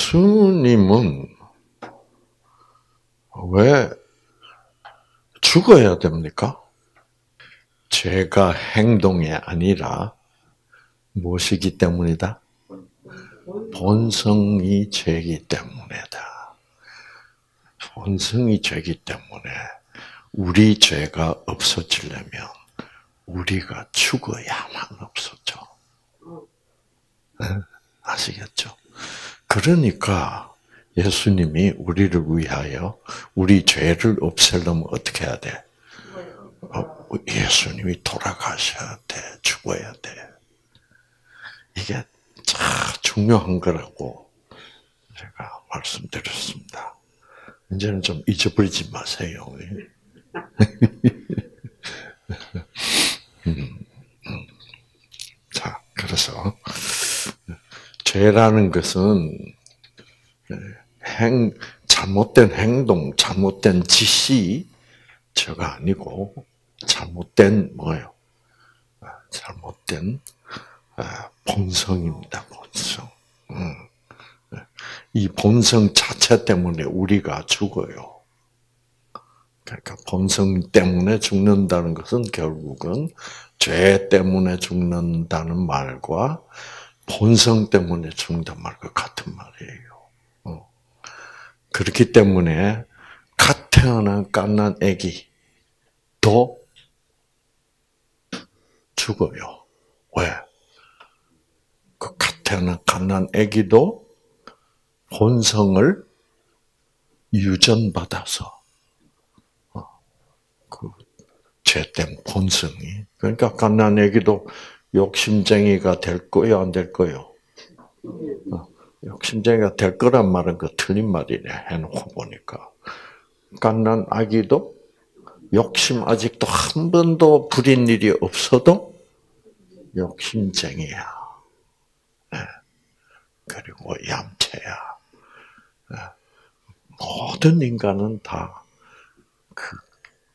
예수님은 왜 죽어야 됩니까? 죄가 행동이 아니라 무엇이기 때문이다? 본성이 죄이기 때문이다. 본성이 죄이기 때문에 우리 죄가 없어지려면 우리가 죽어야만 없어져. 아시겠죠? 그러니까 예수님이 우리를 위하여 우리 죄를 없애려면 어떻게 해야 돼? 어, 예수님이 돌아가셔야 돼, 죽어야 돼. 이게 참 중요한 거라고 제가 말씀드렸습니다. 이제는 좀 잊어버리지 마세요. 음, 음. 자, 그래서 죄라는 것은 행 잘못된 행동, 잘못된 지시 저가 아니고 잘못된 뭐예요? 잘못된 아, 본성입니다. 본성. 음. 이 본성 자체 때문에 우리가 죽어요. 그러니까 본성 때문에 죽는다는 것은 결국은 죄 때문에 죽는다는 말과 본성 때문에 죽는다는 말과 같은 말이에요. 어. 그렇기 때문에 갓 태어난 깐난 애기도 죽어요. 왜? 그갓 태어난 깐난 애기도 본성을 유전받아서 어, 그죄 때문에 본성이 그러니까 갓난 애기도 욕심쟁이가 될 거요, 안 될 거요? 어, 욕심쟁이가 될 거란 말은 그 틀린 말이네, 해놓고 보니까. 갓난 아기도 욕심 아직도 한 번도 부린 일이 없어도 욕심쟁이야. 네. 그리고 얌체야. 네. 모든 인간은 다 그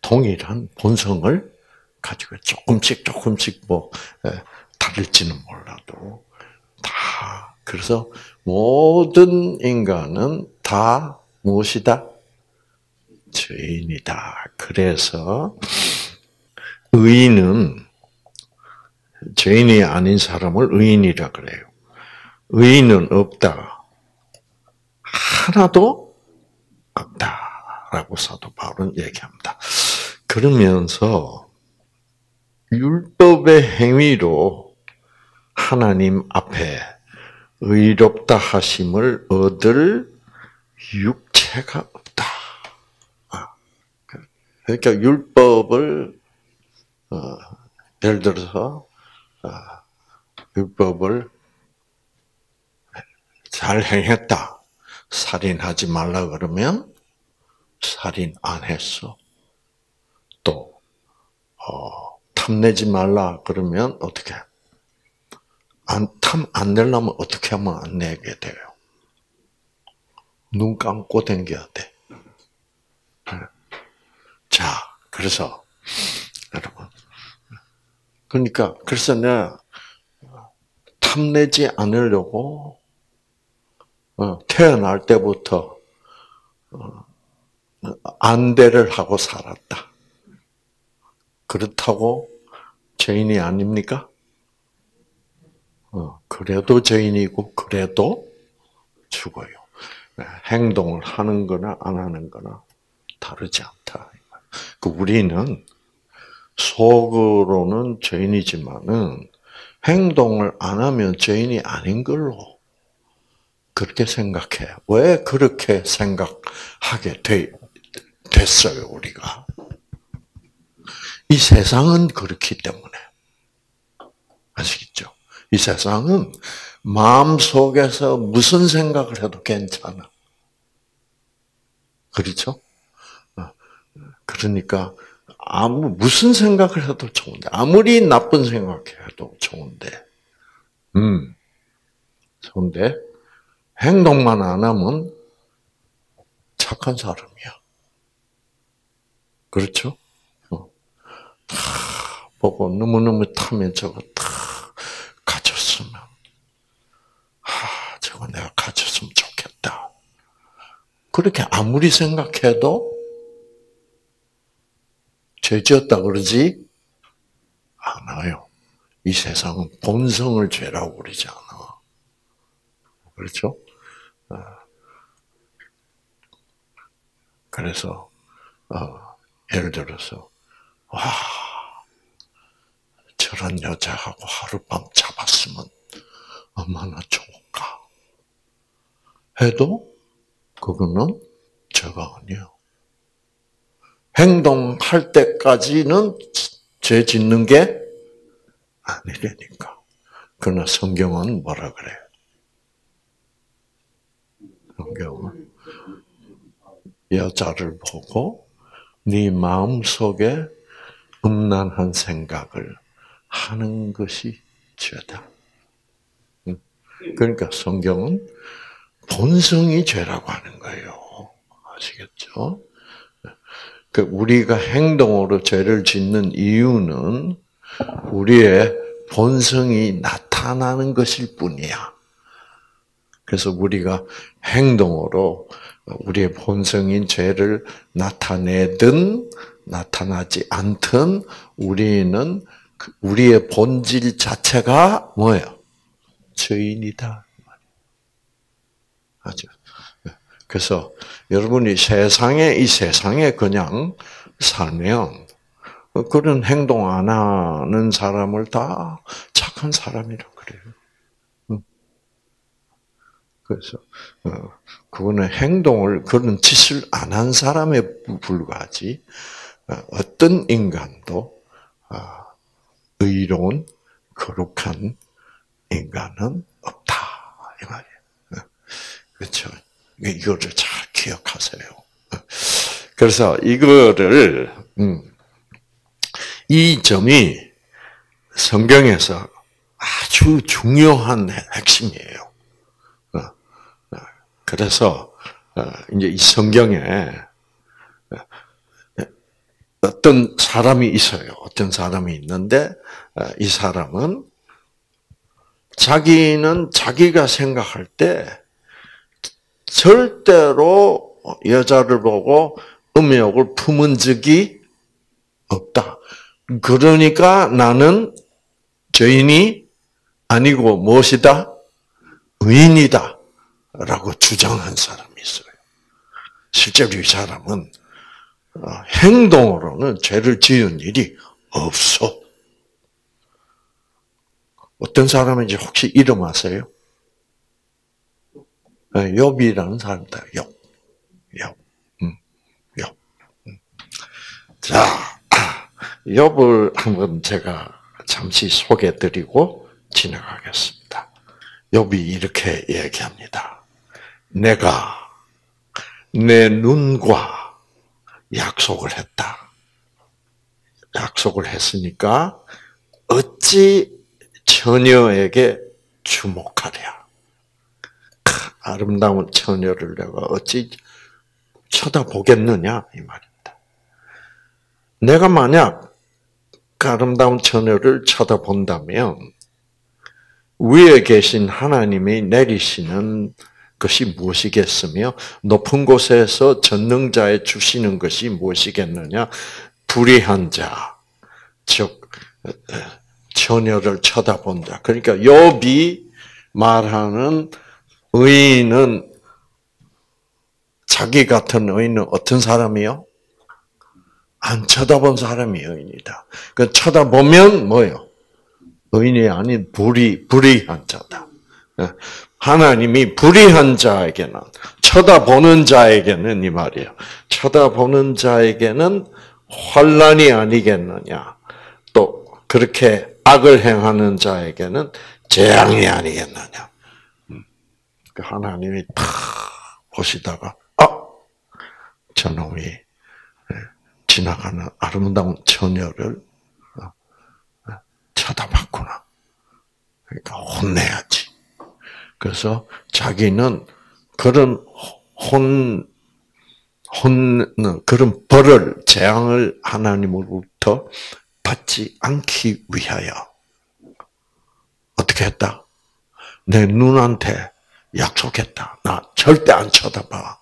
동일한 본성을 가지고 조금씩 조금씩 뭐 다를지는 몰라도 다 그래서 모든 인간은 다 무엇이다? 죄인이다. 그래서 의인은 죄인이 아닌 사람을 의인이라 그래요. 의인은 없다. 하나도 없다라고 사도 바울은 얘기합니다. 그러면서 율법의 행위로 하나님 앞에 의롭다 하심을 얻을 육체가 없다. 아, 그러니까 율법을 어, 예를 들어서 어, 율법을 잘 행했다. 살인하지 말라 그러면 살인 안 했어. 또 어, 탐내지 말라 그러면 어떻게? 안, 탐 안 내려면 어떻게 하면 안 내게 돼요? 눈 감고 댕겨야 돼. 자, 그래서, 여러분. 그러니까, 그래서 내가 탐내지 않으려고, 어, 태어날 때부터, 어, 안대를 하고 살았다. 그렇다고 죄인이 아닙니까? 어, 그래도 죄인이고 그래도 죽어요. 네, 행동을 하는 거나 안 하는 거나 다르지 않다. 그 우리는 속으로는 죄인이지만은 행동을 안 하면 죄인이 아닌 걸로 그렇게 생각해. 왜 그렇게 생각하게 되, 됐어요, 우리가? 이 세상은 그렇기 때문에. 아시겠죠? 이 세상은 마음 속에서 무슨 생각을 해도 괜찮아. 그렇죠? 어, 그러니까 아무 무슨 생각을 해도 좋은데 아무리 나쁜 생각해도 좋은데, 음, 좋은데 행동만 안 하면 착한 사람이야. 그렇죠? 다 보고 너무너무 타면 저거 다 가졌으면, 아, 저거 내가 가졌으면 좋겠다. 그렇게 아무리 생각해도 죄 지었다 그러지 않아요. 이 세상은 본성을 죄라고 그러지 않아. 그렇죠? 어. 그래서 어, 예를 들어서 와 저런 여자하고 하룻밤 잡았으면 얼마나 좋을까 해도 그거는 죄가 아니에요. 행동할 때까지는 죄 짓는 게 아니라니까. 그러나 성경은 뭐라 그래요? 성경은 여자를 보고 네 마음 속에 음란한 생각을 하는 것이 죄다. 그러니까 성경은 본성이 죄라고 하는 거예요. 아시겠죠? 그 우리가 행동으로 죄를 짓는 이유는 우리의 본성이 나타나는 것일 뿐이야. 그래서 우리가 행동으로 우리의 본성인 죄를 나타내든 나타나지 않든 우리는 그 우리의 본질 자체가 뭐예요? 죄인이다. 아죠. 그래서 여러분이 세상에 이 세상에 그냥 살면 그런 행동 안 하는 사람을 다 착한 사람이라 그래요. 그래서 어, 그거는 행동을 그런 짓을 안 한 사람에 불과하지 어, 어떤 인간도 아, 의로운 거룩한 인간은 없다 이 말이에요. 어, 그렇죠. 이거를 잘 기억하세요. 그래서 이거를 음, 이 점이 성경에서 아주 중요한 핵심이에요. 어, 어, 그래서 어, 이제 이 성경에 어떤 사람이 있어요. 어떤 사람이 있는데 이 사람은 자기는 자기가 생각할 때 절대로 여자를 보고 음욕을 품은 적이 없다. 그러니까 나는 죄인이 아니고 무엇이다? 의인이다. 라고 주장한 사람이 있어요. 실제로 이 사람은 어, 행동으로는 죄를 지은 일이 없어. 어떤 사람인지 혹시 이름 아세요? 욥이라는 네, 사람이다. 욥. 욥. 음, 욥. 음. 자, 욥을 한번 제가 잠시 소개드리고 지나가겠습니다. 욥이 이렇게 얘기합니다. 내가 내 눈과 약속을 했다. 약속을 했으니까 어찌 처녀에게 주목하랴. 아름다운 처녀를 내가 어찌 쳐다보겠느냐 이 말입니다. 내가 만약 그 아름다운 처녀를 쳐다본다면 위에 계신 하나님이 내리시는 것이 무엇이겠으며 높은 곳에서 전능자에 주시는 것이 무엇이겠느냐? 불의한 자, 즉 처녀를 쳐다본다. 그러니까 욥이 말하는 의인은 자기 같은 의인은 어떤 사람이요? 안 쳐다본 사람이 의인이다. 그 쳐다보면 뭐요? 의인이 아닌 불의 불의한 자다. 예. 하나님이 불의한 자에게는 쳐다보는 자에게는 이 말이에요. 쳐다보는 자에게는 환란이 아니겠느냐. 또 그렇게 악을 행하는 자에게는 재앙이 아니겠느냐. 음. 그 하나님이 탁 보시다가 아 저놈이 지나가는 아름다운 처녀를 어, 어, 쳐다봤구나. 그러니까 혼내야지. 그래서 자기는 그런 혼, 혼, 그런 벌을, 재앙을 하나님으로부터 받지 않기 위하여 어떻게 했다? 내 눈한테 약속했다. 나 절대 안 쳐다봐.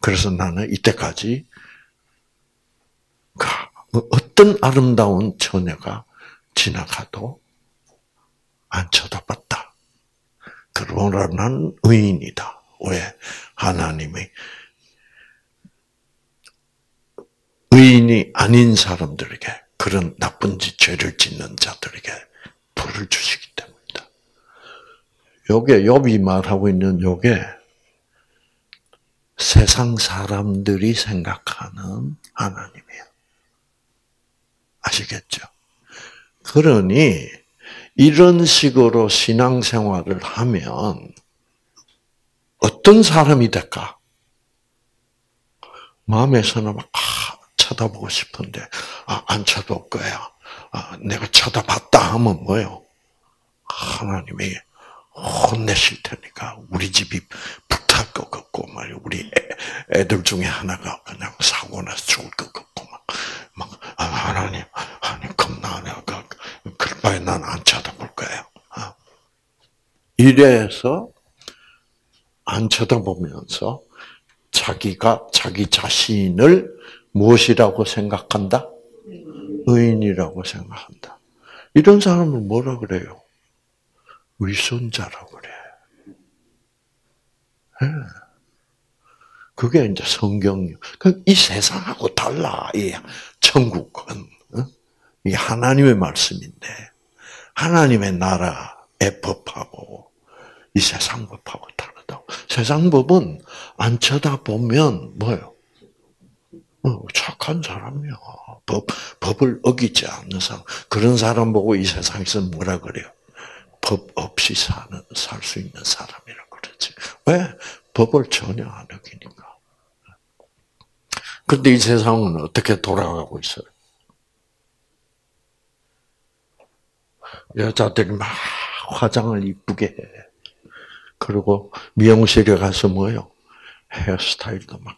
그래서 나는 이때까지 뭐 어떤 아름다운 처녀가 지나가도 안 쳐다봤다. 난 의인이다. 왜? 하나님의 의인이 아닌 사람들에게 그런 나쁜 짓, 죄를 짓는 자들에게 벌을 주시기 때문이다. 요게 욥이 말하고 있는 요게 세상 사람들이 생각하는 하나님이에요. 아시겠죠? 그러니 이런 식으로 신앙생활을 하면 어떤 사람이 될까? 마음에서는 막 아, 쳐다보고 싶은데 아, 안 쳐다볼 거야. 아, 내가 쳐다봤다 하면 뭐요? 하나님이 혼내실 테니까 우리 집이 불탈 것 같고 말이야 우리 애, 들 중에 하나가 그냥 사고 나서 죽을 것 같고 막, 막 아, 하나님 하나님 겁나 내가 그럴 바에 난 안 쳐다볼 거예요. 어. 이래서 안 쳐다보면서 자기가 자기 자신을 무엇이라고 생각한다? 의인이라고 생각한다. 이런 사람을 뭐라 그래요? 위선자라고 그래. 네. 그게 이제 성경. 그이 세상하고 달라. 이 천국은 이 하나님의 말씀인데 하나님의 나라의 법하고 이 세상 법하고 다르다고. 세상 법은 안 쳐다보면 뭐요? 어, 착한 사람이야. 법, 법을 어기지 않는 사람. 그런 사람 보고 이 세상에서 뭐라 그래요? 법 없이 사는, 살 수 있는 사람이라 그러지. 왜? 법을 전혀 안 어기니까. 그런데 이 세상은 어떻게 돌아가고 있어요? 여자들이 막 화장을 이쁘게 해. 그리고 미용실에 가서 뭐요? 헤어스타일도 막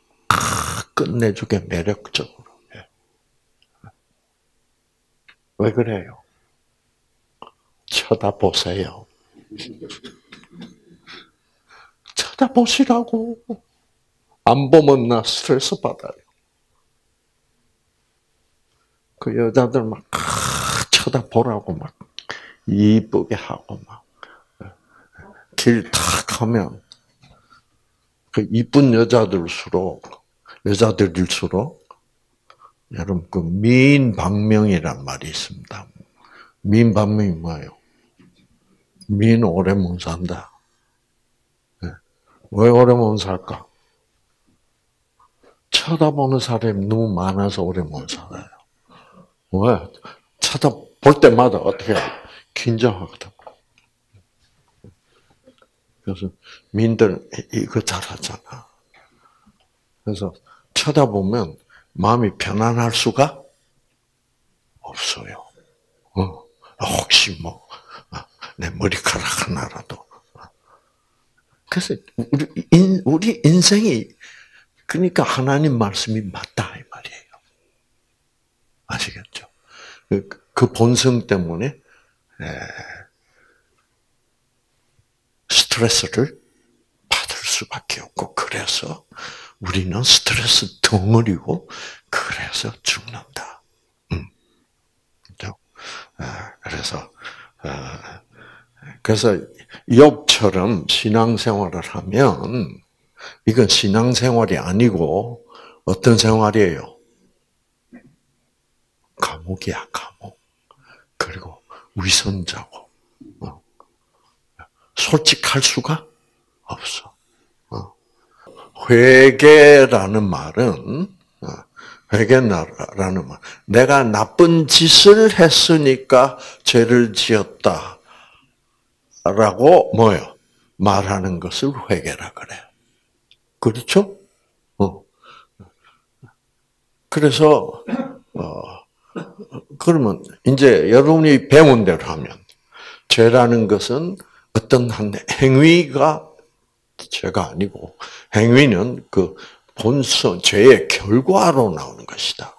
끝내주게 매력적으로 해. 왜 그래요? 쳐다보세요. 쳐다보시라고. 안 보면 나 스트레스 받아요. 그 여자들 막 쳐다보라고 막 이쁘게 하고 막 길탁 가면 그 이쁜 여자들수록 여자들일수록 여러분 그 미인 방명이란 말이 있습니다. 미인 방명이 뭐예요? 미인 오래 못 산다. 네. 왜 오래 못 살까? 쳐다보는 사람이 너무 많아서 오래 못 살아요. 왜? 쳐다볼 때마다 어떻게 긴장하거든. 그래서 민들 이거 잘하잖아. 그래서 쳐다보면 마음이 편안할 수가 없어요. 어, 혹시 뭐, 내 머리카락 하나라도. 그래서 우리, 인, 우리 인생이, 그러니까 하나님 말씀이 맞다, 이 말이에요. 아시겠죠? 그, 그 본성 때문에, 스트레스를 받을 수밖에 없고 그래서 우리는 스트레스 덩어리고 그래서 죽는다. 음. 아, 그래서 아, 그래서 욥처럼 신앙생활을 하면 이건 신앙생활이 아니고 어떤 생활이에요? 감옥이야 감옥. 그리고 위선자고 솔직할 수가 없어. 어. 회개라는 말은 어, 회개라는 말. 내가 나쁜 짓을 했으니까 죄를 지었다. 라고 뭐요? 말하는 것을 회개라 그래. 그렇죠? 어. 그래서 어 그러면 이제 여러분이 배운 대로 하면 죄라는 것은 어떤 한 행위가 죄가 아니고 행위는 그 본성 죄의 결과로 나오는 것이다.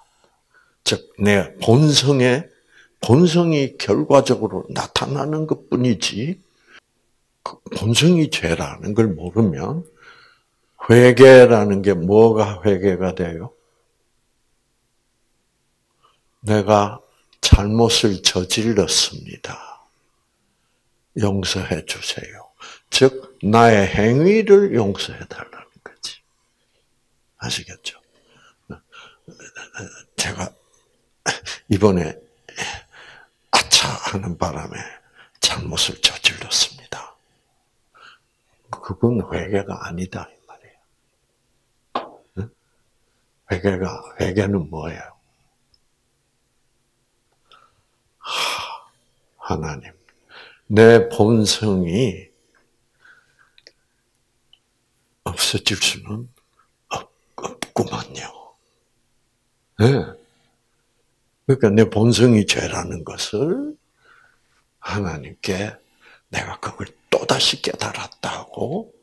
즉 내 본성의 본성이 결과적으로 나타나는 것뿐이지 그 본성이 죄라는 걸 모르면 회개라는 게 뭐가 회개가 돼요? 내가 잘못을 저질렀습니다. 용서해 주세요. 즉, 나의 행위를 용서해 달라는 거지. 아시겠죠? 제가 이번에 아차 하는 바람에 잘못을 저질렀습니다. 그건 회개가 아니다 이 말이에요. 회개가 회개는 뭐예요? 하나님, 내 본성이 없어질 수는 없구만요. 네. 그러니까 내 본성이 죄라는 것을 하나님께 내가 그걸 또다시 깨달았다고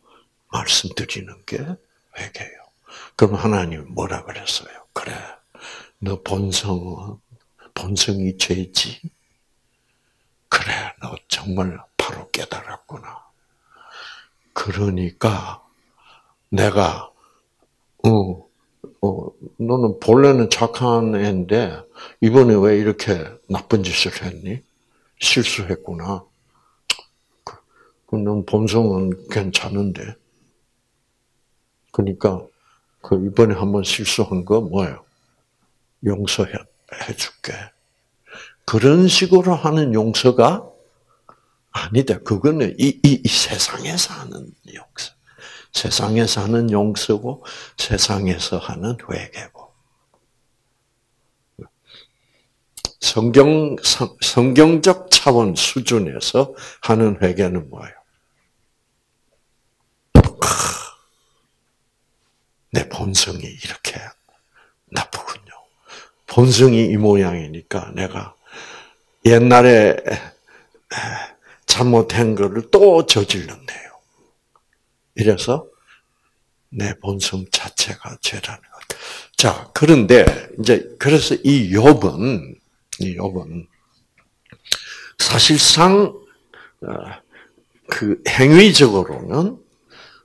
말씀드리는 게 회개예요. 그럼 하나님 뭐라 그랬어요? 그래, 너 본성은 본성이 죄지. 그래, 너 정말 바로 깨달았구나. 그러니까 내가 어, 어, 너는 본래는 착한 애인데 이번에 왜 이렇게 나쁜 짓을 했니? 실수했구나. 그, 넌 본성은 괜찮은데. 그러니까 그 이번에 한번 실수한 거 뭐예요? 용서해 줄게. 그런 식으로 하는 용서가 아니다. 그거는 이, 이, 이 세상에서 하는 용서. 세상에서 하는 용서고 세상에서 하는 회개고. 성경 성경적 차원 수준에서 하는 회개는 뭐예요? 내 본성이 이렇게 나쁘군요. 본성이 이 모양이니까 내가 옛날에 잘못한 거를 또 저질렀네요. 이래서 내 본성 자체가 죄라는 것. 자, 그런데 이제 그래서 이 욥은 이 욥은 사실상 어, 그 행위적으로는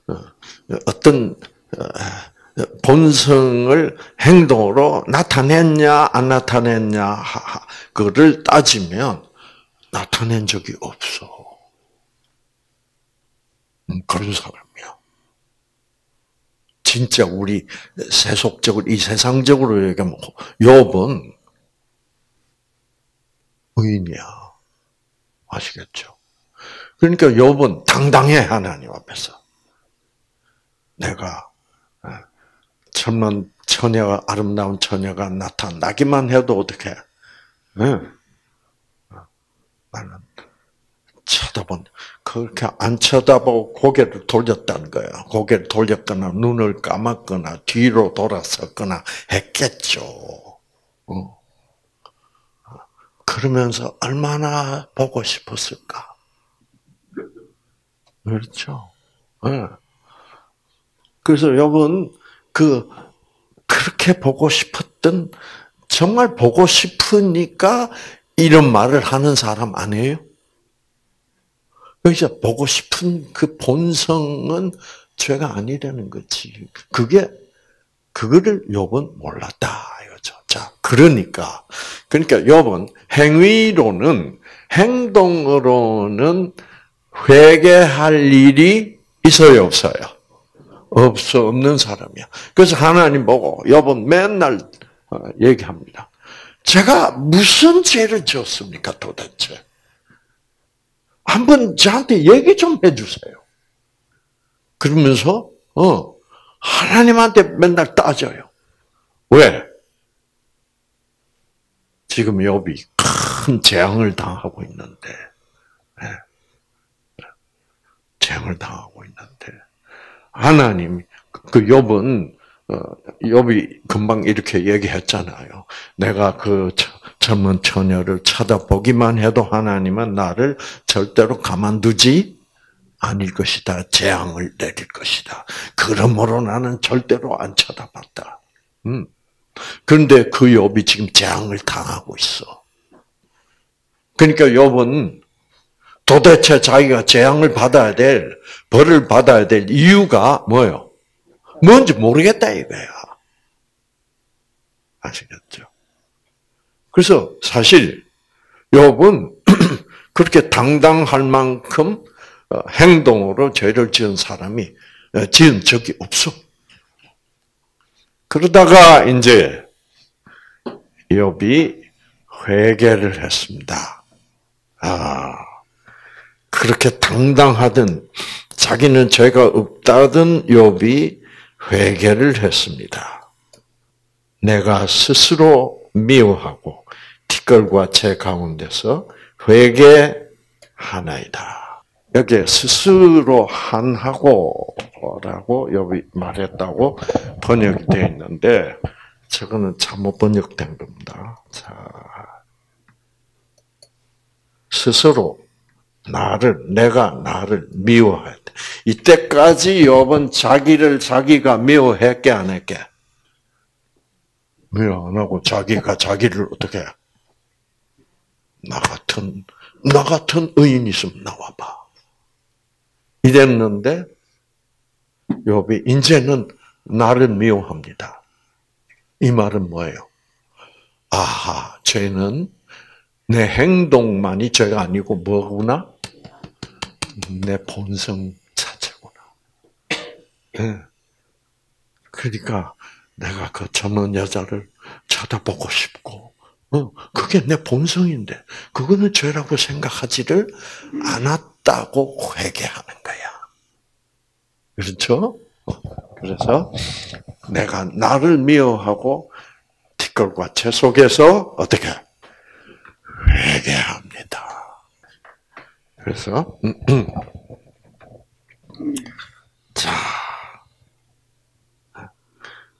어, 어떤 어, 본성을 행동으로 나타냈냐 안 나타냈냐 그를 따지면 나타낸 적이 없어. 음, 그런 사람이야. 진짜 우리 세속적으로 이 세상적으로 얘기하면 욥은 의인이야. 아시겠죠? 그러니까 욥은 당당해 하나님 앞에서. 내가 천만 처녀가 아름다운 처녀가 나타나기만 해도 어떻게? 응. 나는 쳐다본 그렇게 안 쳐다보고 고개를 돌렸다는 거예요. 고개를 돌렸거나 눈을 감았거나 뒤로 돌아섰거나 했겠죠. 어. 그러면서 얼마나 보고 싶었을까? 그렇죠. 네. 그래서 여러분 그 그렇게 보고 싶었던 정말 보고 싶으니까 이런 말을 하는 사람 아니에요? 그래서 보고 싶은 그 본성은 죄가 아니라는 거지. 그게 그거를 욥은 몰랐다 이거죠. 자, 그러니까 그러니까 욥은 행위로는 행동으로는 회개할 일이 있어요, 없어요? 없어 없는 사람이야. 그래서 하나님 보고 욥은 맨날 어, 얘기합니다. 제가 무슨 죄를 지었습니까, 도대체? 한번 저한테 얘기 좀 해주세요. 그러면서 어 하나님한테 맨날 따져요. 왜? 지금 욥이 큰 재앙을 당하고 있는데, 네. 재앙을 당하고 있는데 하나님 그 욥은 어, 욥이 금방 이렇게 얘기했잖아요. 내가 그 젊은 처녀를 쳐다보기만 해도 하나님은 나를 절대로 가만두지 아닐 것이다. 재앙을 내릴 것이다. 그러므로 나는 절대로 안 쳐다봤다. 음. 그런데 그 욥이 지금 재앙을 당하고 있어. 그러니까 욥은 도대체 자기가 재앙을 받아야 될 벌을 받아야 될 이유가 뭐예요? 뭔지 모르겠다 이거야. 아시겠죠? 그래서 사실 욥은 그렇게 당당할 만큼 어, 행동으로 죄를 지은 사람이 어, 지은 적이 없어. 그러다가 이제 욥이 회개를 했습니다. 아, 그렇게 당당하던 자기는 죄가 없다던 욥이 회개를 했습니다. 내가 스스로 미워하고 티끌과 제 가운데서 회개하나이다. 여기 스스로 한하고라고 여기 말했다고 번역이 되어 있는데 저거는 잘못 번역된 겁니다. 자, 스스로 나를 내가 나를 미워할 때 이때까지 욥은 자기를 자기가 미워했게 안 했게 미워 안 하고 자기가 자기를 어떻게 나 같은 나 같은 의인 있으면 나와봐 이랬는데 욥이 이제는 나를 미워합니다. 이 말은 뭐예요? 아하, 죄는 내 행동만이 죄가 아니고 뭐구나? 내 본성 자체구나. 네. 그러니까 내가 그 젊은 여자를 쳐다보고 싶고, 어, 그게 내 본성인데, 그거는 죄라고 생각하지를 않았다고 회개하는 거야. 그렇죠? 그래서 내가 나를 미워하고 티끌과 채 속에서 어떻게 회개합니다. 그래서 자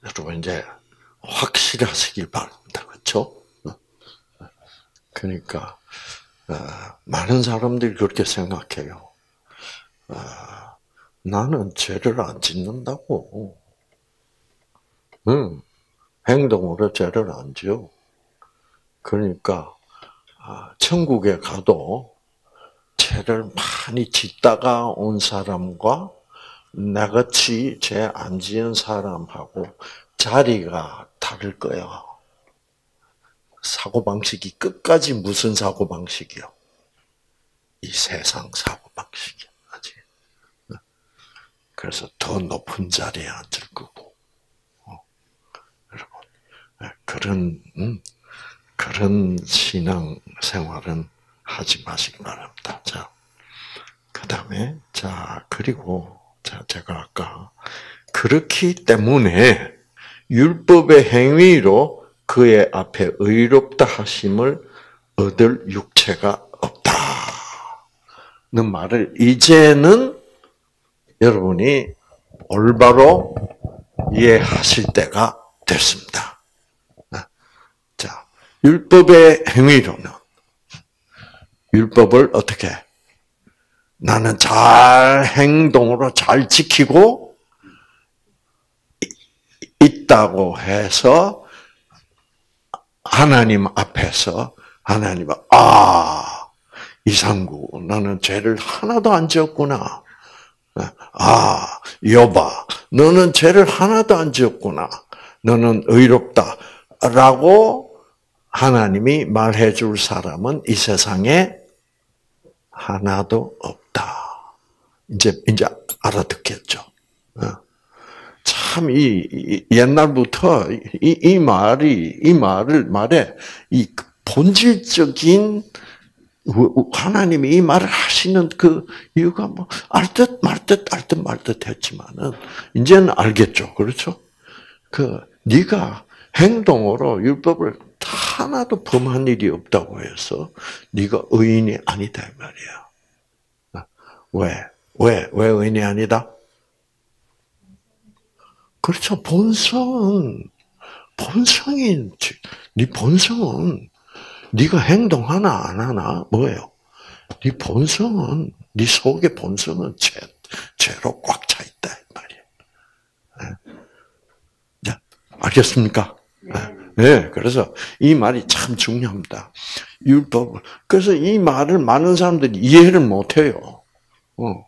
여러분 이제 확실하시길 바랍니다. 그렇죠? 그러니까 어, 많은 사람들이 그렇게 생각해요. 어, 나는 죄를 안 짓는다고. 응. 행동으로 죄를 안 지어. 그러니까 아, 천국에 가도 죄를 많이 짓다가 온 사람과 나같이 죄 안 지은 사람하고 자리가 다를 거야. 사고 방식이 끝까지 무슨 사고 방식이요? 이 세상 사고 방식이야, 아직. 그래서 더 높은 자리에 앉을 거고, 어. 여러분 네, 그런 음, 그런 신앙 생활은 하지 마시기 바랍니다. 자, 그 다음에 자 그리고 자 제가 아까 그렇기 때문에 율법의 행위로 그의 앞에 의롭다 하심을 얻을 육체가 없다 는 말을 이제는 여러분이 올바로 이해하실 때가 됐습니다. 자, 율법의 행위로는 율법을 어떻게 나는 잘 행동으로 잘 지키고 있다고 해서 하나님 앞에서 하나님 아 이상구 너는 죄를 하나도 안 지었구나. 아 여봐 너는 죄를 하나도 안 지었구나. 너는 의롭다라고 하나님이 말해 줄 사람은 이 세상에 하나도 없다. 이제 이제 알아듣겠죠. 어. 참이 옛날부터 이, 이 말이 이 말을 말에 이 본질적인 하나님이 이 말을 하시는 그 이유가 뭐 알 듯 말 듯 알 듯 말 듯 했지만은 이제는 알겠죠. 그렇죠? 그 네가 행동으로 율법을 하나도 범한 일이 없다고 해서 네가 의인이 아니다 이 말이야. 아, 왜? 왜? 왜 의인이 아니다? 그렇죠. 본성은 본성인 네 본성은 네가 행동 하나 안 하나 뭐예요? 네 본성은 네 속의 본성은 죄 죄로 꽉 차 있다 이 말이야. 네. 알겠습니까? 네. 네, 그래서 이 말이 참 중요합니다. 율법. 그래서 이 말을 많은 사람들이 이해를 못 해요. 어.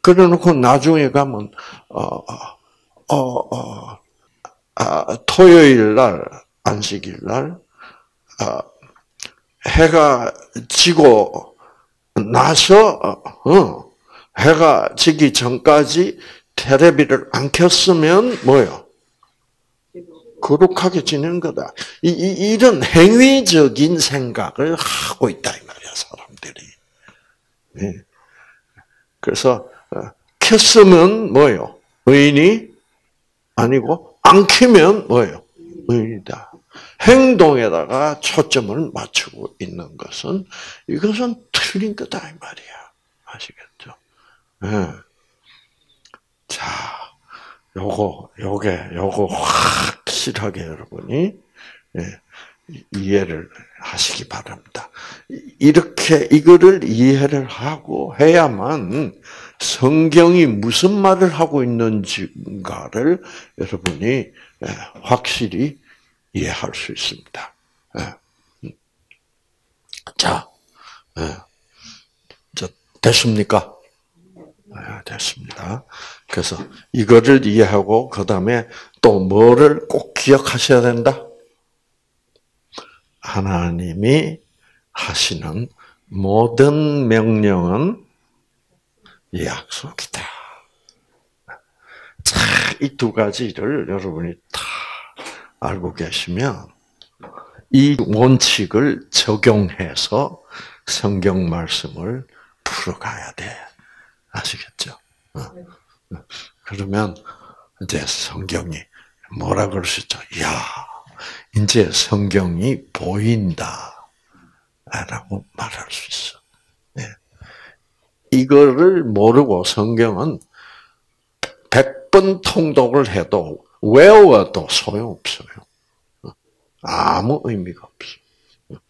그래 놓고 나중에 가면 어, 어, 어, 아, 토요일 날 안식일 날 아, 해가 지고 나서 어, 해가 지기 전까지 테레비를 안 켰으면 뭐요? 거룩하게 지내는 거다. 이, 이, 이 런 행위적인 생각을 하고 있다 이 말이야 사람들이. 네. 그래서 어, 켰으면 뭐요? 의인이 아니고 안 키면 뭐요? 의인이다. 행동에다가 초점을 맞추고 있는 것은 이것은 틀린 거다 이 말이야. 아시겠죠? 네. 자, 요거, 요게, 요거 확 실하게 여러분이 예, 이해를 하시기 바랍니다. 이렇게 이거를 이해를 하고 해야만 성경이 무슨 말을 하고 있는지가를 여러분이 예, 확실히 이해할 수 있습니다. 예. 자, 됐습니까? 아, 됐습니다. 그래서 이거를 이해하고 그 다음에 또 뭐를 꼭 기억하셔야 된다. 하나님이 하시는 모든 명령은 약속이다. 자, 이 두 가지를 여러분이 다 알고 계시면 이 원칙을 적용해서 성경 말씀을 풀어가야 돼. 아시겠죠? 어. 그러면 이제 성경이 뭐라 그럴 수 있죠? 야, 이제 성경이 보인다. 라고 말할 수 있어. 네. 이거를 모르고 성경은 100번 통독을 해도 외워도 소용없어요. 어. 아무 의미가 없어.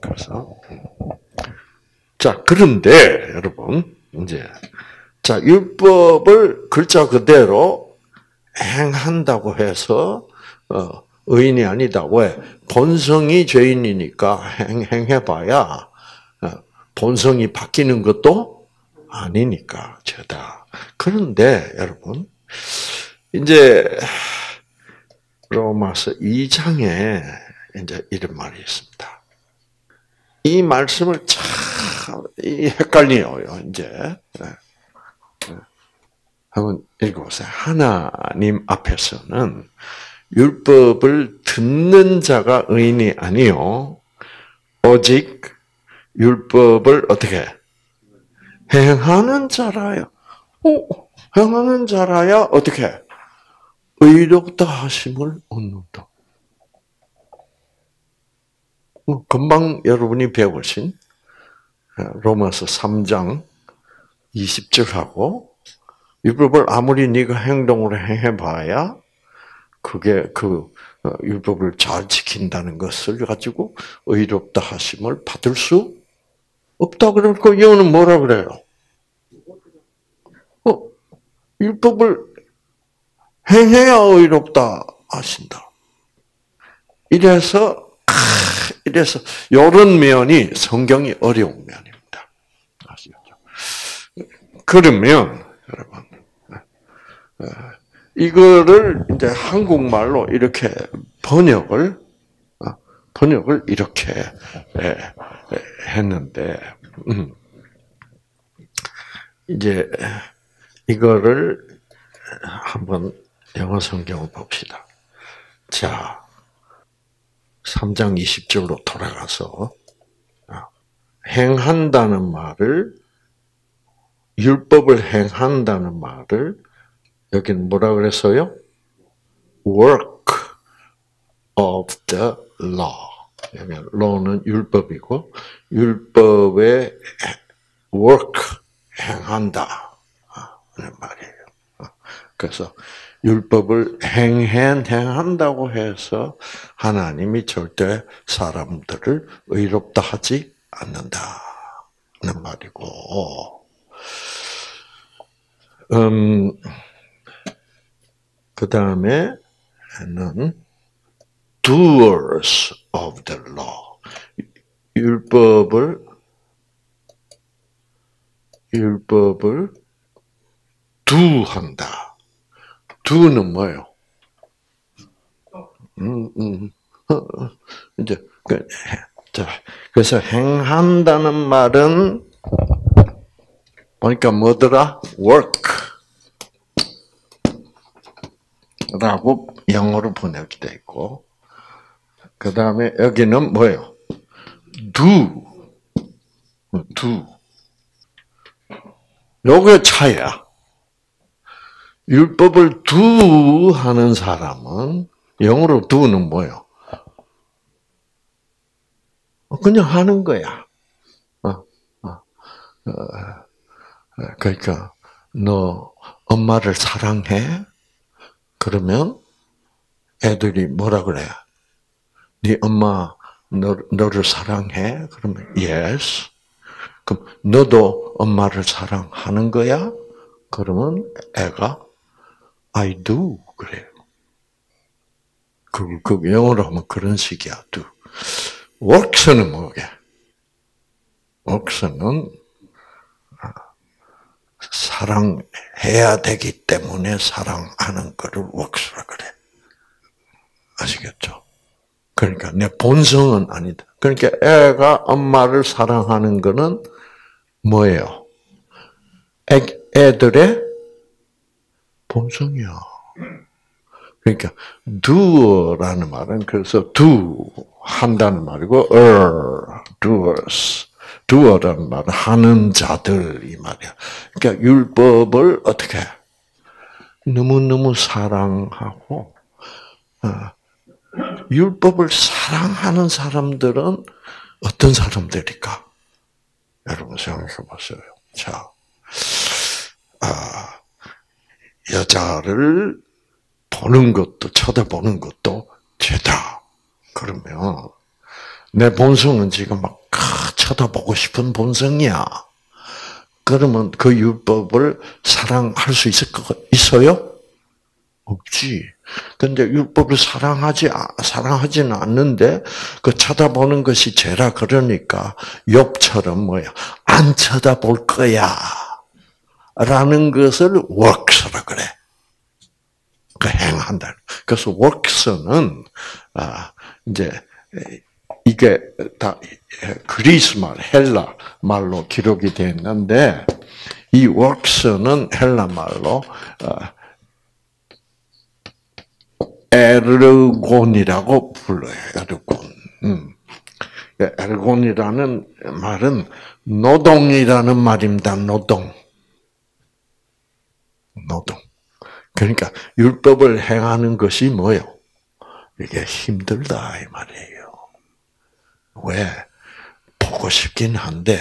그래서 자, 그런데 여러분 이제 자, 율법을 글자 그대로 행한다고 해서 어, 의인이 아니다. 왜? 본성이 죄인이니까 행, 행해봐야 어, 본성이 바뀌는 것도 아니니까 죄다. 그런데 여러분 이제 로마서 2장에 이제 이런 말이 있습니다. 이 말씀을 참 헷갈려요, 이제. 한번 읽어보세요. 하나님 앞에서는 율법을 듣는 자가 의인이 아니요. 오직 율법을 어떻게 행하는 자라야. 어, 행하는 자라야 어떻게 의롭다 하심을 얻는다. 어, 금방 여러분이 배우신 어, 로마서 3장 20절하고 율법을 아무리 네가 행동으로 행해봐야 그게 그 어, 율법을 잘 지킨다는 것을 가지고 의롭다 하심을 받을 수 없다 그러고 이거는 뭐라 그래요? 어, 율법을 행해야 의롭다 하신다. 이래서 이래서 이런 면이 성경이 어려운 면입니다. 아시겠죠? 그러면 이거를 이제 한국말로 이렇게 번역을 어, 번역을 이렇게 했는데 음, 이제 이거를 한번 영어 성경을 봅시다. 자, 3장 20절로 돌아가서 아, 행한다는 말을 율법을 행한다는 말을 여기는 뭐라 그랬어요? work of the law. 여기 law는 율법이고 율법의 work 행한다 하는 말이에요. 그래서 율법을 행행 행한다고 해서 하나님이 절대 사람들을 의롭다 하지 않는다는 말이고, 음, 그 다음에는 doers of the law. 율법을 율법을 두한다. 두는 뭐요? 음, 음. 이제 그, 자, 그래서 행한다는 말은 보니까 뭐더라? work 라고 영어로 번역돼 있고 그 다음에 여기는 뭐예요? do do 요게 차야. 율법을 두 하는 사람은 영어로 두는 뭐요? 그냥 하는 거야. 어, 어, 어, 그러니까 너 엄마를 사랑해? 그러면 애들이 뭐라 그래? 네 엄마 너, 너를 사랑해? 그러면 yes. 그럼 너도 엄마를 사랑하는 거야? 그러면 애가 I do 그래요. 그, 그 영어로 하면 그런 식이야. do. works는 뭐게? works는 아, 사랑해야 되기 때문에 사랑하는 거를 works라 그래. 아시겠죠? 그러니까 내 본성은 아니다. 그러니까 애가 엄마를 사랑하는 거는 뭐예요? 애, 애들의 본성이야. 그러니까 do라는 말은 그래서 do 한다는 말이고 er doers doer라는 말은 하는 자들 이 말이야. 그러니까 율법을 어떻게 너무 너무 사랑하고 어, 율법을 사랑하는 사람들은 어떤 사람들일까? 여러분 생각해 보세요. 자, 아, 여자를 보는 것도 쳐다보는 것도 죄다. 그러면 내 본성은 지금 막 쳐다보고 싶은 본성이야. 그러면 그 율법을 사랑할 수 있을 것 있어요? 없지. 근데 율법을 사랑하지 사랑하지는 않는데 그 쳐다보는 것이 죄라 그러니까 욥처럼 뭐야 안 쳐다볼 거야 라는 것을 works라 그래. 그 행한다. 그래서 works는 아 이제 이게 다 그리스 말 헬라 말로 기록이 되어 있는데 이 works는 헬라 말로 어, 에르곤이라고 불러요. 에르곤. 음. 에르곤이라는 말은 노동이라는 말입니다. 노동. 노동. 그러니까 율법을 행하는 것이 뭐요? 이게 힘들다 이 말이에요. 왜? 보고 싶긴 한데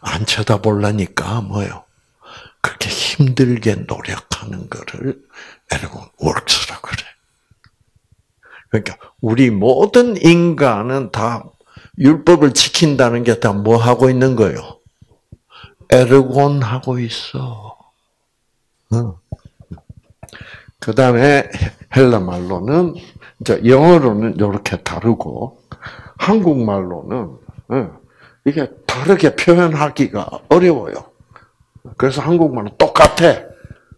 안 쳐다볼라니까 뭐요? 그렇게 힘들게 노력하는 거를 에르곤 works라 그래. 그러니까 우리 모든 인간은 다 율법을 지킨다는 게 다 뭐 하고 있는 거요? 에르곤 하고 있어. 어. 그 다음에 헬라 말로는 영어로는 이렇게 다르고 한국말로는 어, 이게 다르게 표현하기가 어려워요. 그래서 한국말은 똑같아.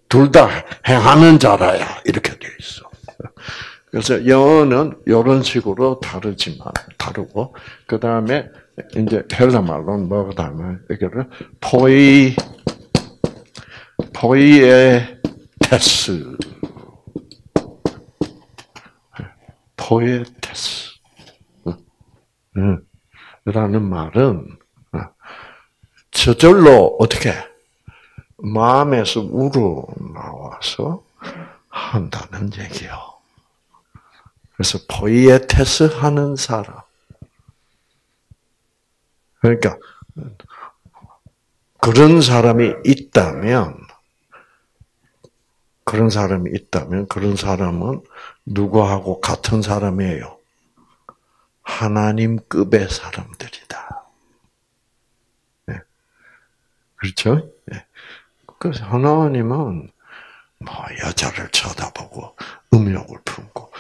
둘 다 행하는 자라야 이렇게 되어 있어. 그래서 영어는 이런 식으로 다르지만 다르고 그 다음에 이제 헬라 말로는 뭐가 다르면 이거를 포이 포이에 테스 포에 테스 라는 말은 저절로 어떻게 마음에서 우러 나와서 한다는 얘기요. 그래서 포이에테스 하는 사람. 그러니까 그런 사람이 있다면 그런 사람이 있다면 그런 사람은 누구하고 같은 사람이에요. 하나님급의 사람들이다. 네. 그렇죠? 네. 그래서 하나님은 뭐 여자를 쳐다보고 음욕을 품고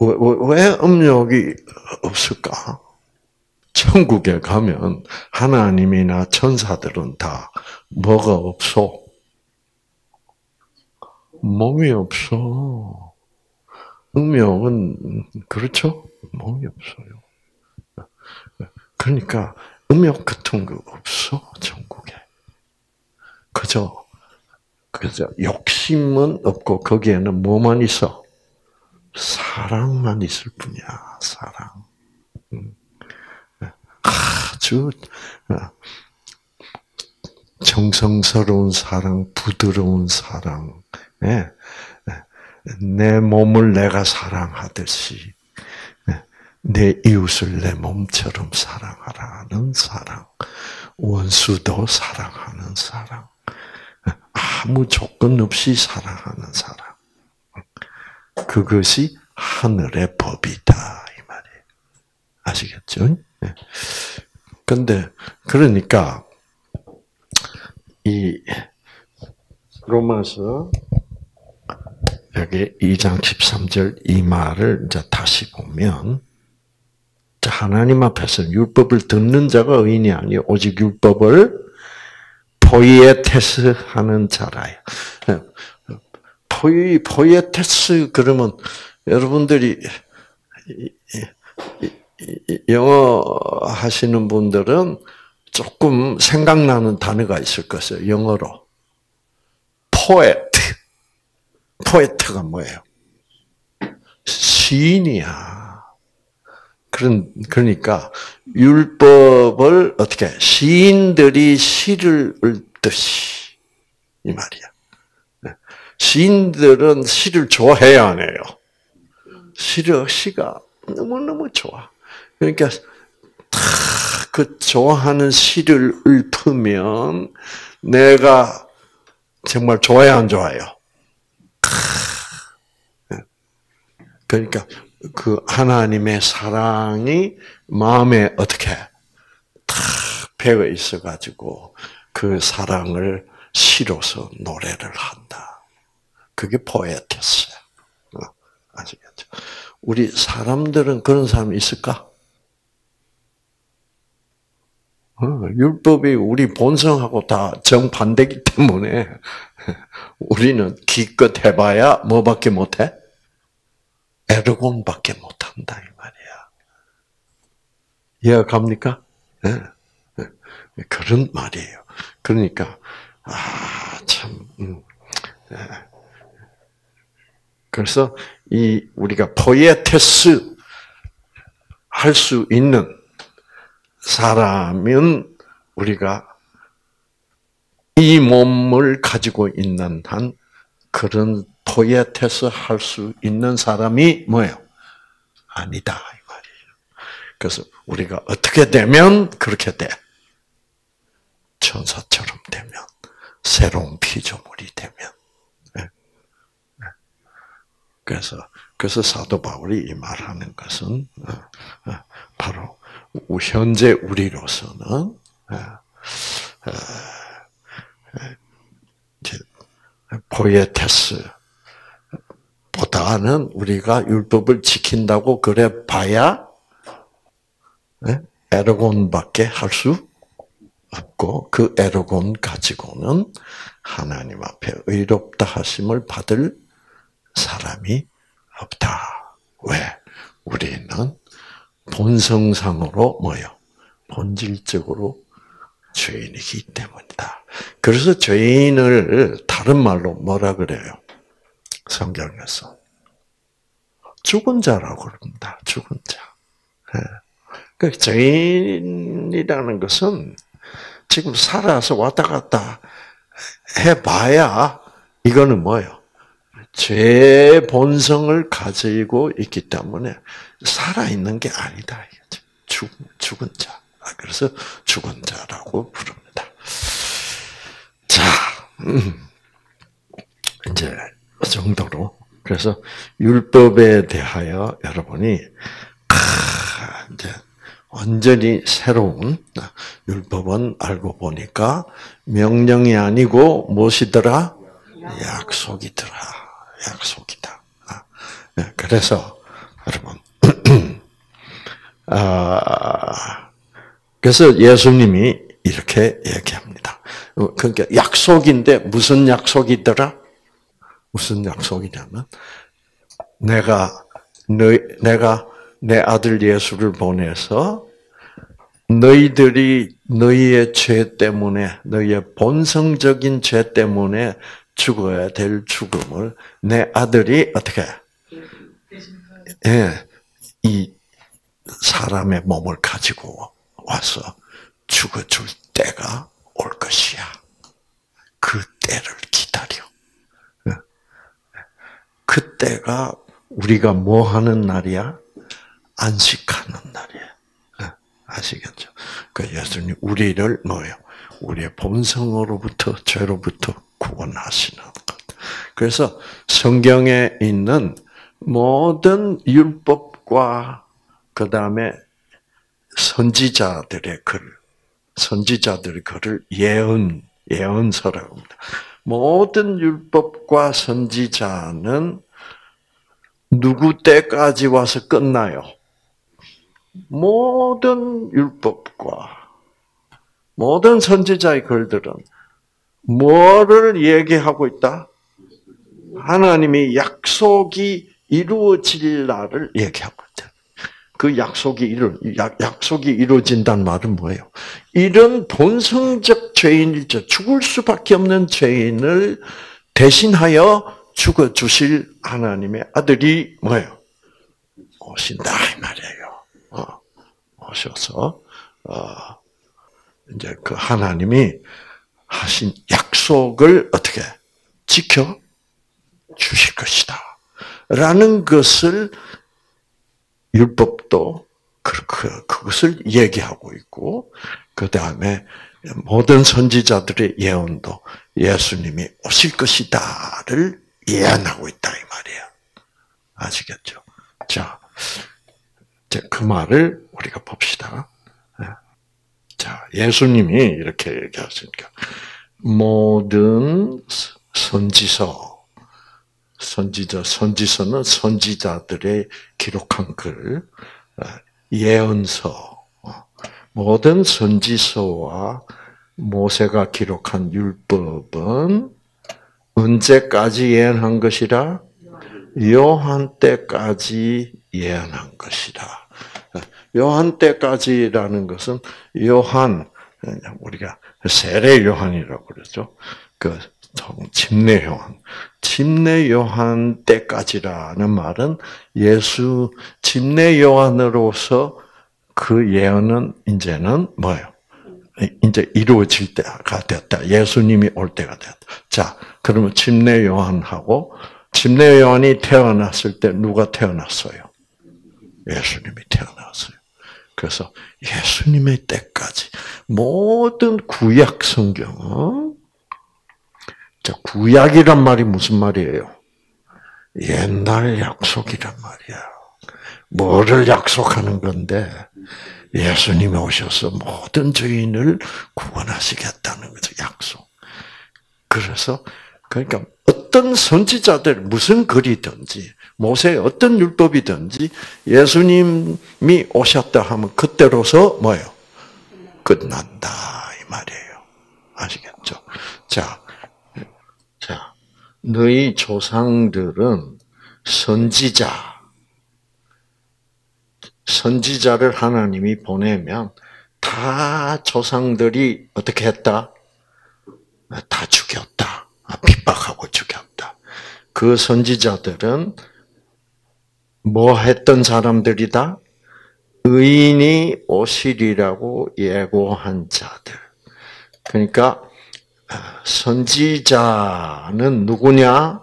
왜, 왜, 왜 음욕이 없을까? 천국에 가면 하나님이나 천사들은 다 뭐가 없어? 몸이 없어. 음욕은 그렇죠? 몸이 없어요. 그러니까 음욕 같은 거 없어 천국에. 그죠? 그죠? 욕심은 없고 거기에는 뭐만 있어? 사랑만 있을 뿐이야. 사랑. 음. 아주 어, 정성스러운 사랑, 부드러운 사랑. 예. 내 몸을 내가 사랑하듯이 예. 내 이웃을 내 몸처럼 사랑하라는 사랑. 원수도 사랑하는 사랑. 아무 조건 없이 사랑하는 사랑. 그것이 하늘의 법이다 이 말이에요. 아시겠죠? 네. 근데 그러니까 이 로마서 여기 2장 13절 이 말을 이제 다시 보면 하나님 앞에서 율법을 듣는 자가 의인이 아니요 오직 율법을 포이에테스 하는 자라요. 포이 포이에테스 그러면 여러분들이 영어 하시는 분들은 조금 생각나는 단어가 있을 것이에요. 영어로 포에트. 포에트가 뭐예요? 시인이야. 그런 그러니까 율법을 어떻게 시인들이 시를 읊듯이 이 말이야. 네. 시인들은 시를 좋아해야 안 해요. 시를 시가 너무 너무 좋아. 그러니까 그 좋아하는 시를 읊으면 내가 정말 좋아요 안 좋아요? 네. 그러니까 그 하나님의 사랑이 마음에 어떻게 탁 배어 있어 가지고 그 사랑을 시로서 노래를 한다. 그게 포에테스야. 어, 아시겠죠? 우리 사람들은 그런 사람 있을까? 어, 율법이 우리 본성하고 다 정반대기 때문에 우리는 기껏 해봐야 뭐밖에 못해? 에르곤밖에 못한다 이 말이야. 이해가 갑니까? 네. 네. 그런 말이에요. 그러니까 아참 음. 네. 그래서 이 우리가 포에테스 할 수 있는 사람은 우리가 이 몸을 가지고 있는 한 그런 포에테스 할 수 있는 사람이 뭐예요? 아니다 이 말이에요. 그래서 우리가 어떻게 되면 그렇게 돼? 천사처럼 되면 새로운 피조물이 되면. 네. 네. 그래서 그래서 사도 바울이 이 말하는 것은 어, 어, 바로 현재 우리로서는 어, 포에테스 보다는 우리가 율법을 지킨다고 그래 봐야 네? 에르곤밖에 할 수 없고 그 에르곤 가지고는 하나님 앞에 의롭다 하심을 받을 사람이 없다. 왜? 우리는 본성상으로 뭐요? 본질적으로 죄인이기 때문이다. 그래서 죄인을 다른 말로 뭐라 그래요? 성경에서. 죽은 자라고 그럽니다. 죽은 자. 그 죄인이라는 것은 지금 살아서 왔다 갔다 해봐야 이거는 뭐예요? 죄 본성을 가지고 있기 때문에 살아있는 게 아니다. 죽, 죽은 자. 아, 그래서 죽은 자라고 부릅니다. 자, 음. 이제 그 정도로 그래서 율법에 대하여 여러분이 이제 완전히 새로운 율법은 알고 보니까 명령이 아니고 무엇이더라? 약속이더라. 약속이다. 아, 네, 그래서 여러분 아, 그래서 예수님이 이렇게 얘기합니다. 그러니까 약속인데 무슨 약속이더라? 무슨 약속이냐면 내가 너희, 내가 내 아들 예수를 보내서 너희들이 너희의 죄 때문에 너희의 본성적인 죄 때문에 죽어야 될 죽음을 내 아들이 어떻게 예, 이 사람의 몸을 가지고 와서 죽어줄 때가 올 것이야. 그 때를 기다려. 예. 그때가 우리가 뭐 하는 날이야? 안식하는 날이야. 예. 아시겠죠? 그 예수님 우리를 뭐요? 우리의 본성으로부터 죄로부터 구원하시는 것. 그래서 성경에 있는 모든 율법과 그 다음에 선지자들의 글, 선지자들의 글을 예언, 예언서라고 합니다. 모든 율법과 선지자는 누구 때까지 와서 끝나요? 모든 율법과 모든 선지자의 글들은 뭐를 얘기하고 있다? 하나님이 약속이 이루어질 날을 얘기하고 있다. 그 약속이 이루 약속이 이루어진다는 말은 뭐예요? 이런 본성적 죄인이죠. 죽을 수밖에 없는 죄인을 대신하여 죽어 주실 하나님의 아들이 뭐예요? 오신다 이 말이에요. 어, 오셔서 어, 이제 그 하나님이 하신 약속을 어떻게 지켜 주실 것이다. 라는 것을 율법도 그, 그, 그것을 얘기하고 있고, 그 다음에 모든 선지자들의 예언도 예수님이 오실 것이다를 예언하고 있다, 이 말이에요. 아시겠죠? 자, 그 말을 우리가 봅시다. 자, 예수님이 이렇게 얘기하시니까, 모든 선지서, 선지자, 선지서는 선지자들의 기록한 글, 어, 예언서, 어, 모든 선지서와 모세가 기록한 율법은 언제까지 예언한 것이라? 요한 때까지 예언한 것이다. 요한 때까지라는 것은 요한 우리가 세례 요한이라고 그러죠. 그 침례 요한. 침례 요한 때까지라는 말은 예수 침례 요한으로서 그 예언은 이제는 뭐예요? 이제 이루어질 때가 됐다. 예수님이 올 때가 됐다. 자, 그러면 침례 요한하고 침례 요한이 태어났을 때 누가 태어났어요? 예수님이 태어났어요. 그래서 예수님의 때까지 모든 구약 성경은 자, 구약이란 말이 무슨 말이에요? 옛날 약속이란 말이야. 뭐를 약속하는 건데 예수님이 오셔서 모든 죄인을 구원하시겠다는 거죠. 약속. 그래서 그러니까 어떤 선지자들 무슨 글이든지 모세의 어떤 율법이든지 예수님이 오셨다 하면 그때로서 뭐예요? 끝난다 이 말이에요. 아시겠죠? 자, 자, 너희 조상들은 선지자, 선지자를 하나님이 보내면 다 조상들이 어떻게 했다? 다 죽였다. 핍박하고 죽였다. 그 선지자들은 뭐 했던 사람들이다? 의인이 오시리라고 예고한 자들. 그러니까 선지자는 누구냐?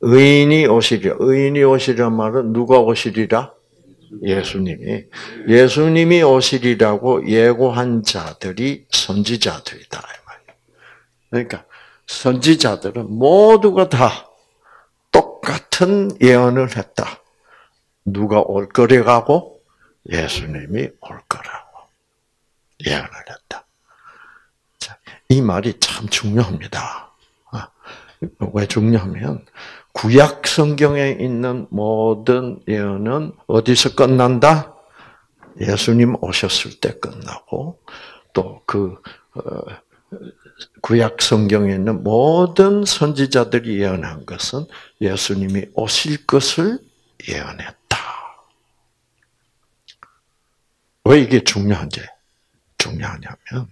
의인이 오시리라. 의인이 오시리란 말은 누가 오시리라? 예수님이. 예수님이 오시리라고 예고한 자들이 선지자들이다. 그러니까 선지자들은 모두가 다 똑같은 예언을 했다. 누가 올 거래가고 예수님이 올 거라고 예언을 했다. 이 말이 참 중요합니다. 아, 왜 중요하면 구약 성경에 있는 모든 예언은 어디서 끝난다? 예수님 오셨을 때 끝나고 또그 어, 구약 성경에 있는 모든 선지자들이 예언한 것은 예수님이 오실 것을 예언했다. 왜 이게 중요한지 중요하냐면 아,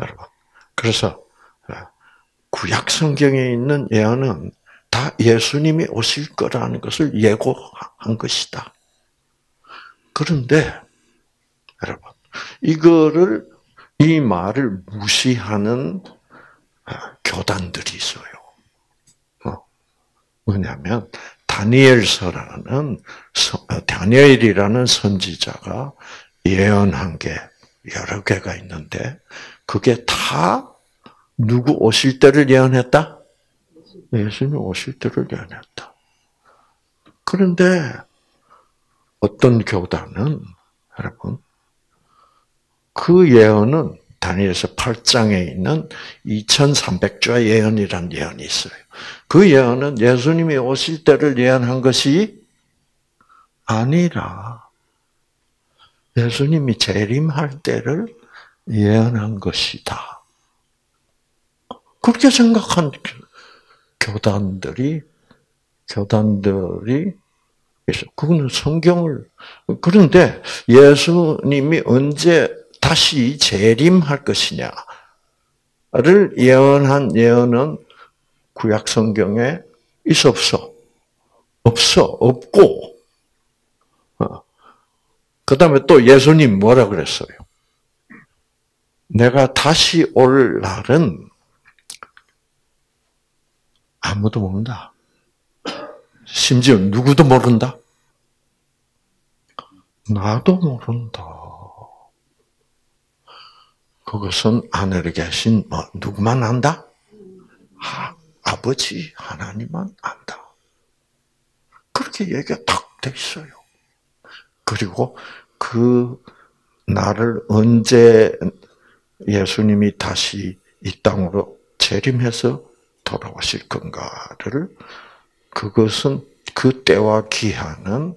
여러분 그래서 아, 구약 성경에 있는 예언은 다 예수님이 오실 거라는 것을 예고한 것이다. 그런데 여러분 이거를 이 말을 무시하는 아, 교단들이 있어요. 어, 뭐냐면 다니엘서라는 어, 다니엘이라는 선지자가 예언한 게 여러 개가 있는데 그게 다 누구 오실 때를 예언했다? 예수님 오실 때를 예언했다. 그런데 어떤 교단은 여러분 그 예언은 다니엘서 8장에 있는 2300주의 예언이란 예언이 있어요. 그 예언은 예수님이 오실 때를 예언한 것이 아니라 예수님이 재림할 때를 예언한 것이다. 그렇게 생각한 교단들이 교단들이 있어. 그거는 성경을 그런데 예수님이 언제 다시 재림할 것이냐를 예언한 예언은 구약 성경에 있어 없어? 없어 없고 어. 그 다음에 또 예수님 뭐라 그랬어요? 내가 다시 올 날은 아무도 모른다. 심지어 누구도 모른다. 나도 모른다. 그것은 하늘에 계신 뭐 누구만 안다? 아, 아버지 하나님만 안다. 그렇게 얘기가 딱 돼 있어요. 그리고 그 나를 언제 예수님이 다시 이 땅으로 재림해서 돌아오실 건가를 그것은 그 때와 기한은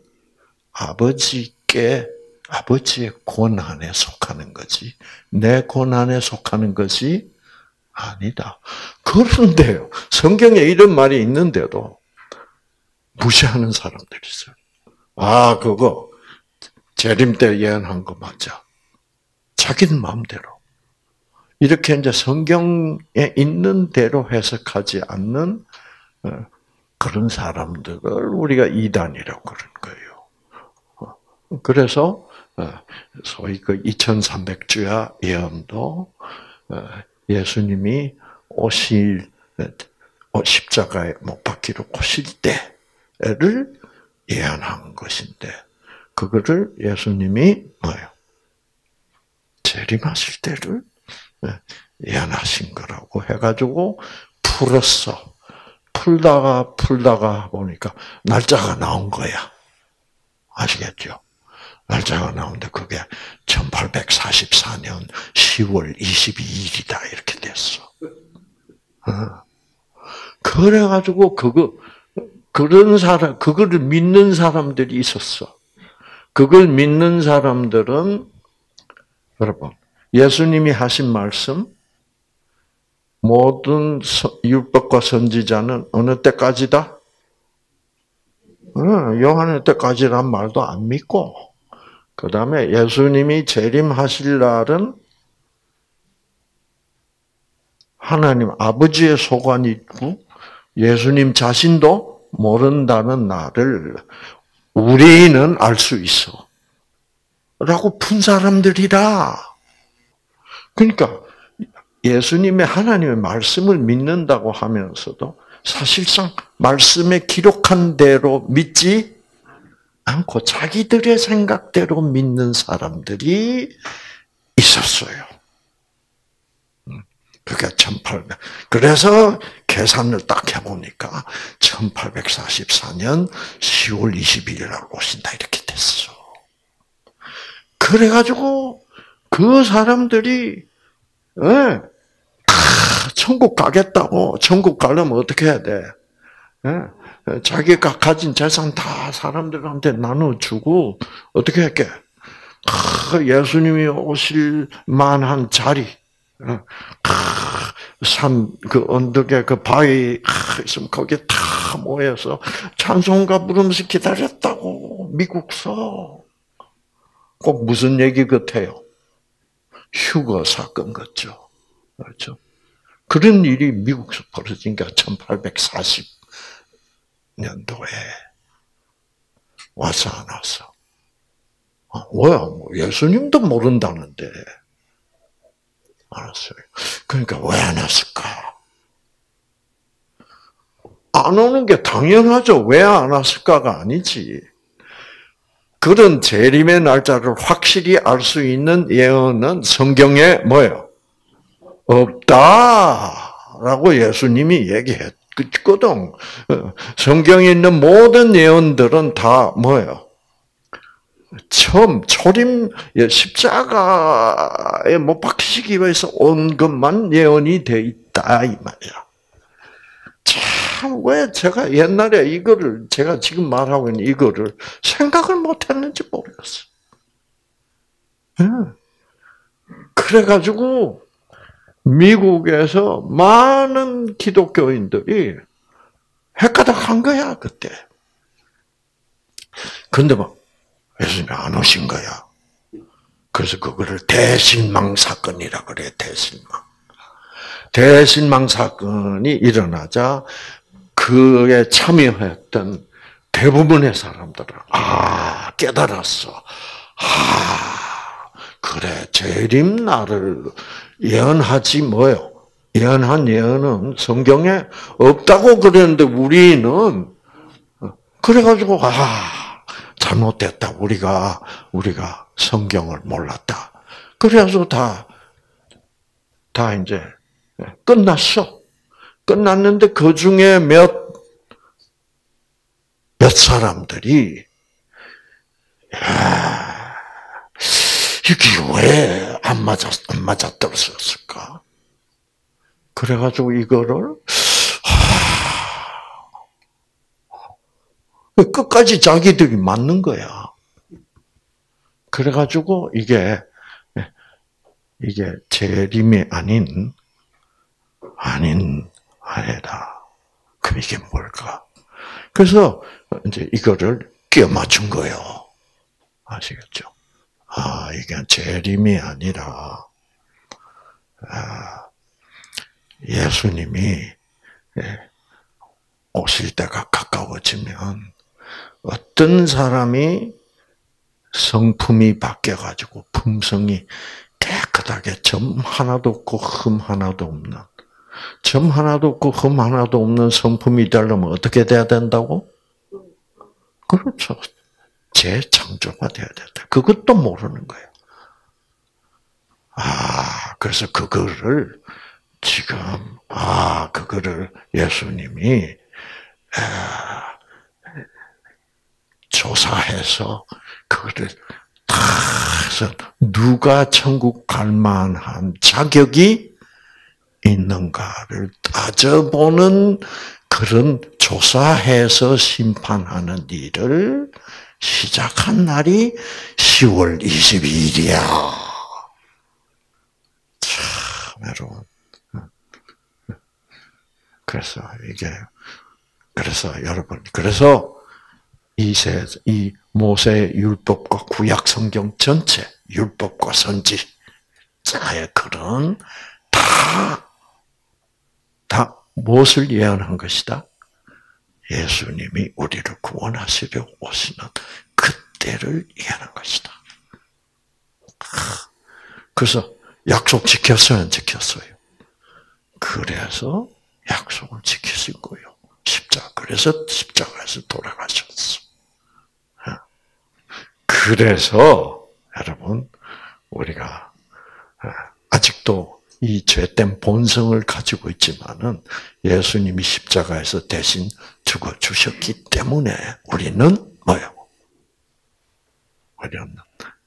아버지께 아버지의 고난에 속하는 거지 내 고난에 속하는 것이 아니다. 그런데요. 성경에 이런 말이 있는데도 무시하는 사람들이 있어요. 아, 그거 재림 때 예언한 거 맞아. 자기는 마음대로. 이렇게 이제 성경에 있는 대로 해석하지 않는 어, 그런 사람들을 우리가 이단이라고 그러는 거예요. 어, 그래서 어, 소위 그 2300주야 예언도 예수님이 오실 십자가에 못 박히러 오실 때를 예언한 것인데 그거를 예수님이 뭐예요? 재림하실 때를 예, 예언하신 거라고 해가지고 풀었어. 풀다가 풀다가 보니까 날짜가 나온 거야. 아시겠죠? 날짜가 나오는데 그게 1844년 10월 22일이다 이렇게 됐어. 어. 그래가지고 그거 그런 사람 그거를 믿는 사람들이 있었어. 그걸 믿는 사람들은 여러분 예수님이 하신 말씀 모든 율법과 선지자는 어느 때까지다? 요한의 때까지란 말도 안 믿고 그 다음에 예수님이 재림하실 날은 하나님 아버지의 소관이 있고 예수님 자신도 모른다는 날을 우리는 알 수 있어. 라고 푼 사람들이라. 그러니까 예수님의 하나님의 말씀을 믿는다고 하면서도 사실상 말씀에 기록한 대로 믿지 않고 자기들의 생각대로 믿는 사람들이 있었어요. 그게 1800. 그래서 계산을 딱 해보니까 1844년 10월 20일이라고 오신다 이렇게 됐어. 그래가지고 그 사람들이 네, 천국 가겠다고 천국 가려면 어떻게 해야 돼? 예? 자기가 가진 재산 다 사람들한테 나눠주고 어떻게 했게? 예수님이 오실 만한 자리, 어, 산 그 언덕에 그 바위 있으면 거기에 다 모여서 찬송가 부르면서 기다렸다고 미국서. 꼭 무슨 얘기 같아요? 휴거 사건 같죠. 그렇죠? 그런 일이 미국에서 벌어진 게 1840년도에 와서 안 왔어. 아, 뭐야, 뭐 예수님도 모른다는데. 알았어요. 그러니까 왜 안 왔을까? 안 오는 게 당연하죠. 왜 안 왔을까가 아니지. 그런 재림의 날짜를 확실히 알 수 있는 예언은 성경에 뭐예요? 없다라고 예수님이 얘기했거든. 성경에 있는 모든 예언들은 다 뭐예요? 처음 초림 예, 십자가에 못 박히기 위해서 온 것만 예언이 돼 있다 이 말이야. 참 왜 제가 옛날에 이거를 제가 지금 말하고 있는 이거를 생각을 못했는지 모르겠어. 그래가지고 미국에서 많은 기독교인들이 헷가닥한 거야 그때. 근데 막 예수님이 안 오신 거야. 그래서 그거를 대실망 사건이라 그래 대실망. 대실망 사건이 일어나자 그에 참여했던 대부분의 사람들은 아 깨달았어. 아 그래 재림 날을 예언하지 뭐요? 예언한 예언은 성경에 없다고 그랬는데 우리는 그래가지고 아 잘못됐다 우리가 우리가 성경을 몰랐다. 그래서 다 다 이제 끝났어. 끝났는데 그 중에 몇, 몇 사람들이, 야, 이게 왜 안 맞았, 안 맞아 떨어졌을까? 그래가지고 이거를, 하, 끝까지 자기들이 맞는 거야. 그래가지고 이게, 이게 재림이 아닌, 아닌 아니다. 그 이게 뭘까? 그래서 이제 이거를 끼워 맞춘 거예요. 아시겠죠? 아, 이게 재림이 아니라, 아, 예수님이 예, 오실 때가 가까워지면 어떤 사람이 성품이 바뀌어가지고 품성이 깨끗하게 점 하나도 없고 흠 하나도 없는 점 하나도 없고 흠 하나도 없는 성품이 되려면 어떻게 돼야 된다고? 그렇죠. 재창조가 돼야 된다. 그것도 모르는 거예요. 아, 그래서 그거를 지금, 아, 그거를 예수님이, 아, 조사해서, 그거를 다 해서, 누가 천국 갈 만한 자격이 있는가를 따져보는 그런 조사해서 심판하는 일을 시작한 날이 10월 22일이야. 참, 여러분. 그래서 이게, 그래서 여러분, 그래서 이 세, 이 모세 율법과 구약 성경 전체, 율법과 선지, 자의 그런 다다 무엇을 예언한 것이다? 예수님이 우리를 구원하시려 오시는 그때를 예언한 것이다. 그래서 약속 지켰어요, 안 지켰어요? 그래서 약속을 지키신 거예요. 십자. 그래서 십자가에서 돌아가셨어. 그래서 여러분 우리가 아직도 이 죄된 본성을 가지고 있지만은 예수님이 십자가에서 대신 죽어 주셨기 때문에 우리는 뭐요? 우리는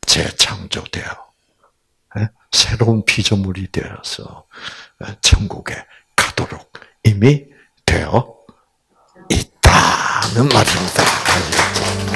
재창조되어 예? 새로운 피조물이 되어서 예, 천국에 가도록 이미 되어 있다. 하는 말입니다.